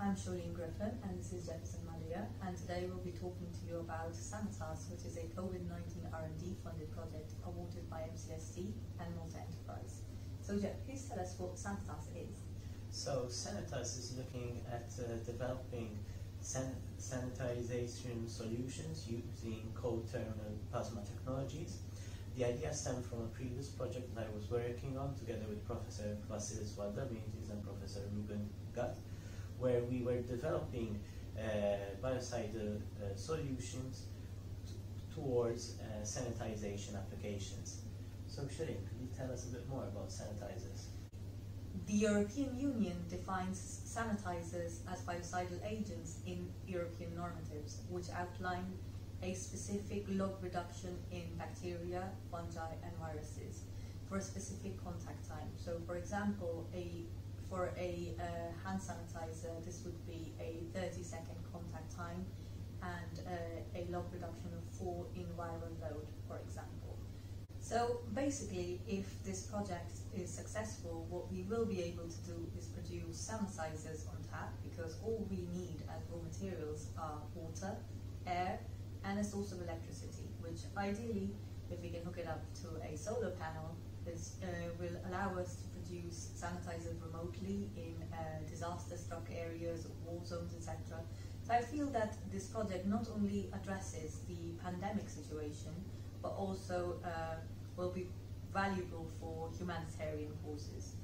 I'm Charlene Griffin and this is Jefferson Mallia and today we'll be talking to you about Sanitas which is a COVID-19 R&D funded project awarded by MCST and Malta Enterprise. So Jeff, please tell us what Sanitas is. So Sanitas is looking at uh, developing san sanitization solutions using cold thermal plasma technologies. The idea stemmed from a previous project that I was working on together with Professor Vasilis Valdramidis and Professor Ruben Gatt where we were developing uh, biocidal uh, solutions towards uh, sanitization applications. So Shirin, could you tell us a bit more about sanitizers? The European Union defines sanitizers as biocidal agents in European normatives, which outline a specific log reduction in bacteria, fungi, and viruses for a specific contact time. So, for example, a for a uh, hand sanitizer, this would be a 30 second contact time and uh, a log reduction of 4 in viral load, for example. So basically, if this project is successful, what we will be able to do is produce sanitizers on tap because all we need as raw materials are water, air, and a source of electricity, which ideally, if we can hook it up to a solar panel, is, uh, will allow us to produce sanitizers remotely in uh, disaster-struck areas, war zones, etc. So I feel that this project not only addresses the pandemic situation, but also uh, will be valuable for humanitarian causes.